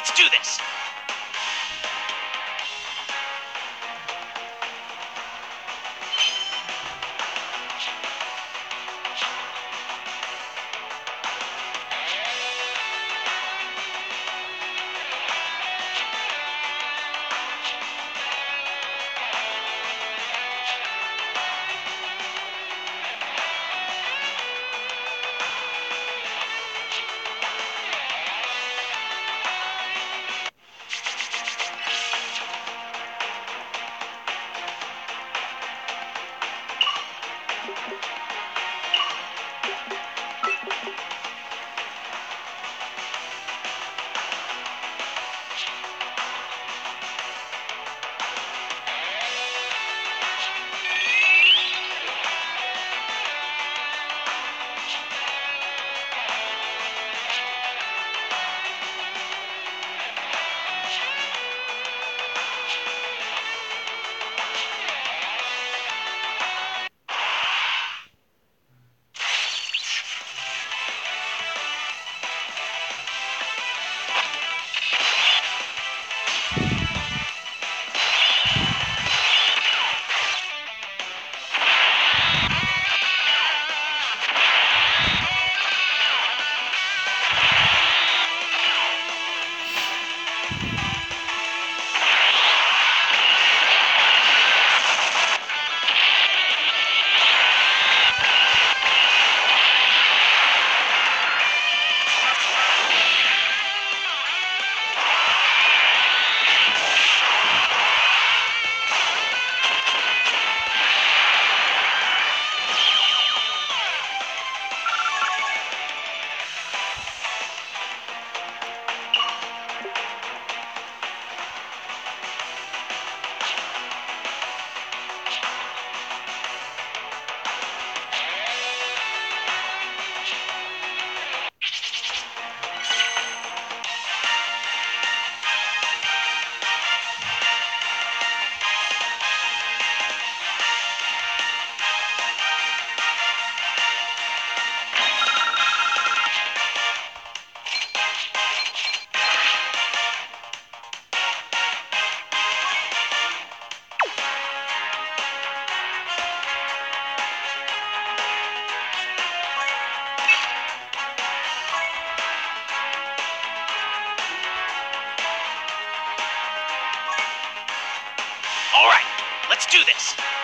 let's do this. Let's do this.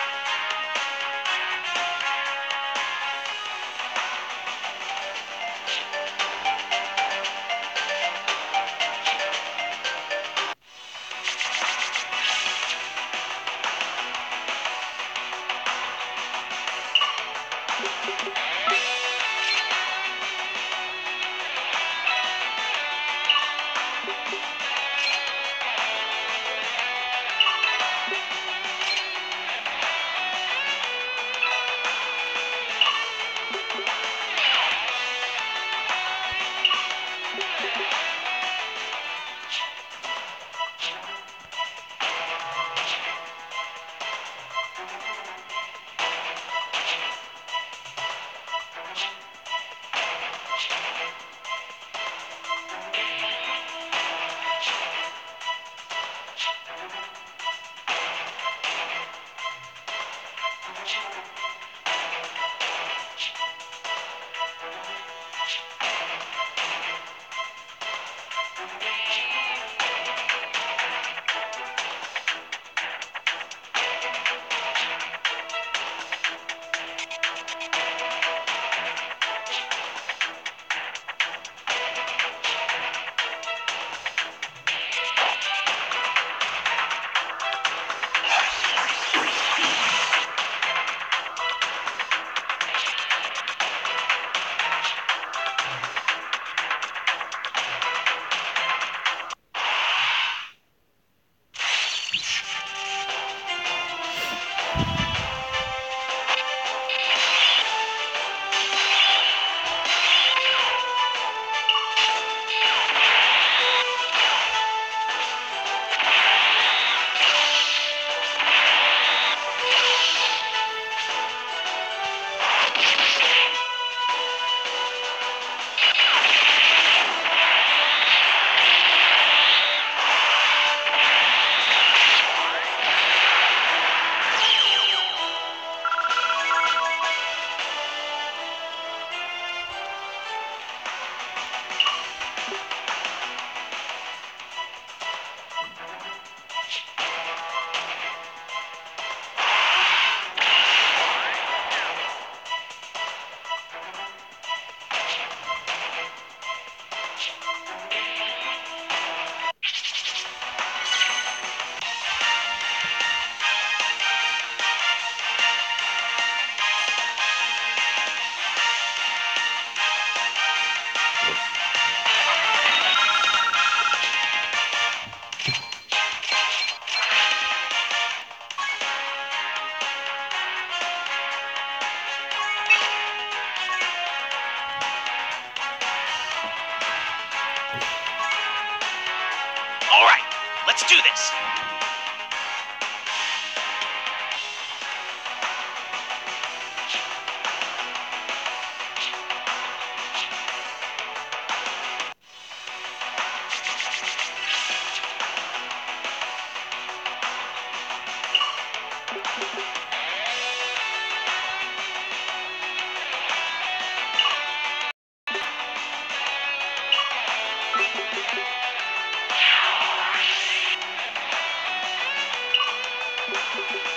Bye.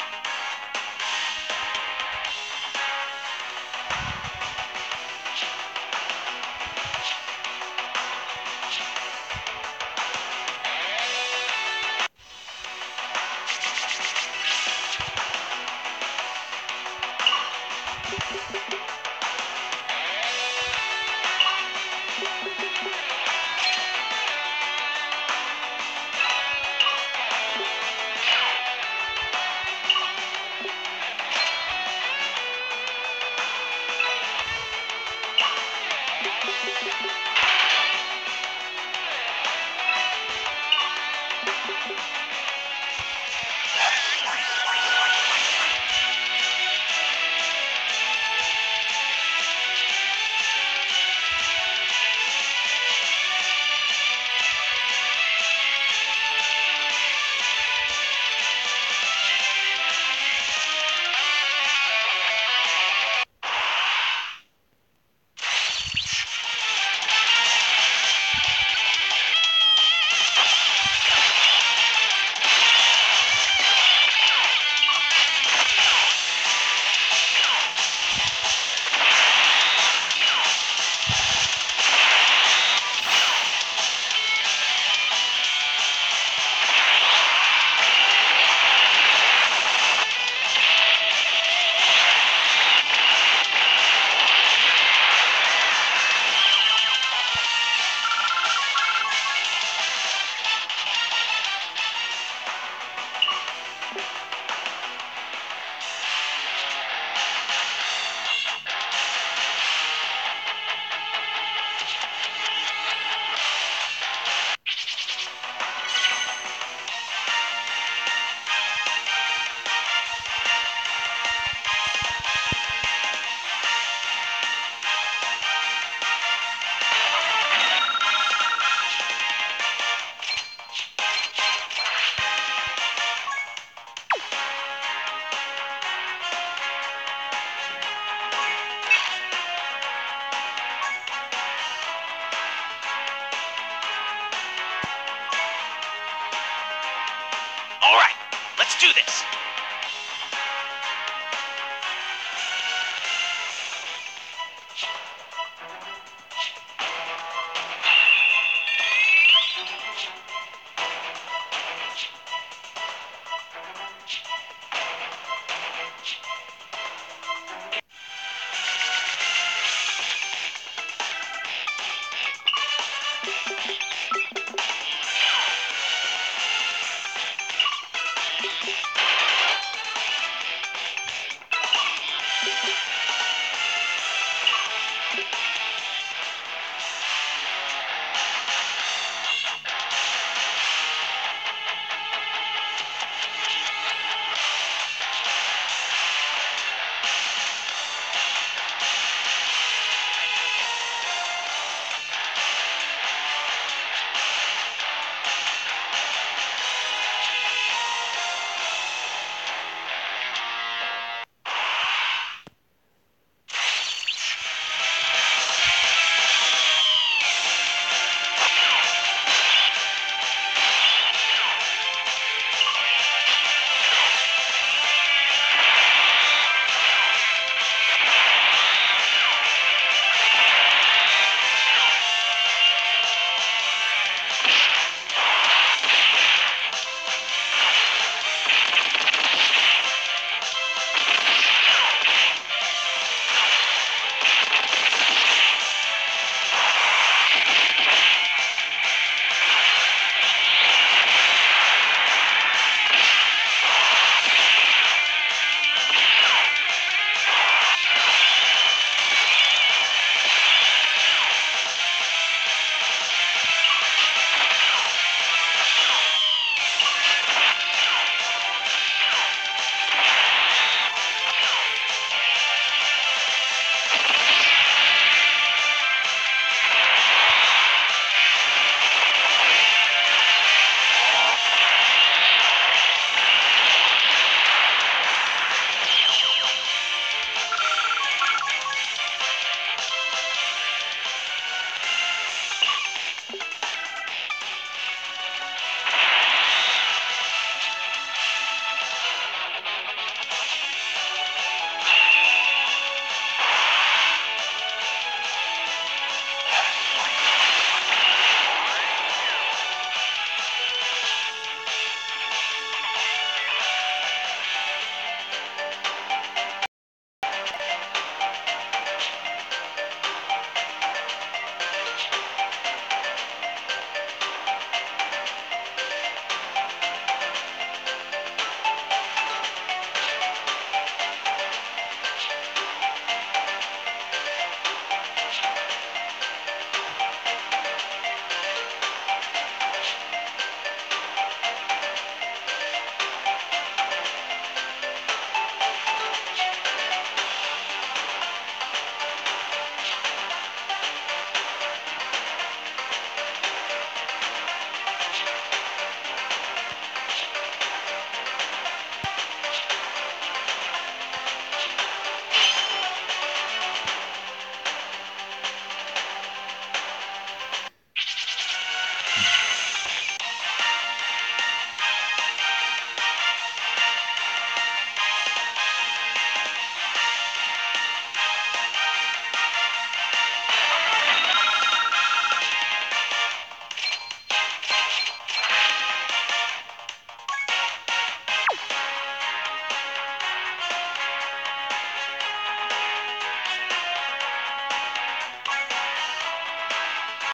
Bye.